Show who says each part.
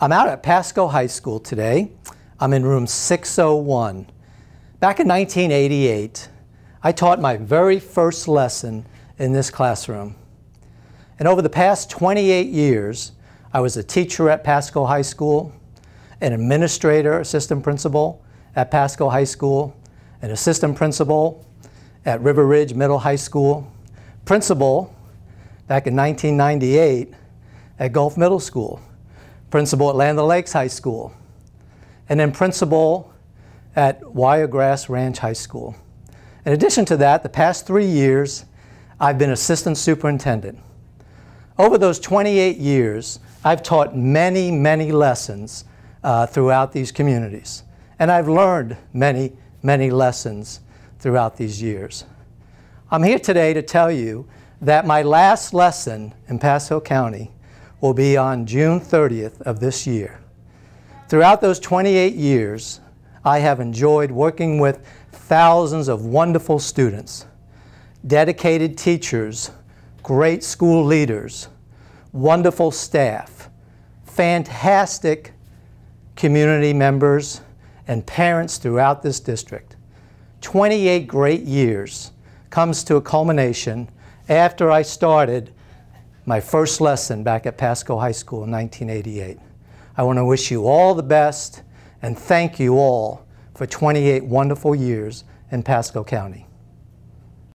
Speaker 1: I'm out at Pasco High School today. I'm in room 601. Back in 1988, I taught my very first lesson in this classroom. And over the past 28 years, I was a teacher at Pasco High School, an administrator, assistant principal at Pasco High School, an assistant principal at River Ridge Middle High School, principal back in 1998 at Gulf Middle School, principal at Land Lakes High School, and then principal at Wiregrass Ranch High School. In addition to that, the past three years, I've been assistant superintendent. Over those 28 years, I've taught many, many lessons uh, throughout these communities. And I've learned many, many lessons throughout these years. I'm here today to tell you that my last lesson in Pasco County will be on June 30th of this year. Throughout those 28 years, I have enjoyed working with thousands of wonderful students, dedicated teachers, great school leaders, wonderful staff, fantastic community members, and parents throughout this district. 28 great years comes to a culmination after I started my first lesson back at Pasco High School in 1988. I want to wish you all the best and thank you all for 28 wonderful years in Pasco County.